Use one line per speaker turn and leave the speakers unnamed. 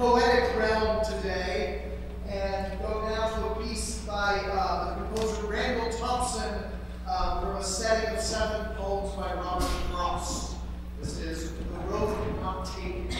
poetic realm today and go now to a piece by uh, the composer Randall Thompson uh, from a setting of seven poems by Robert Frost. This is The Road Not Taken.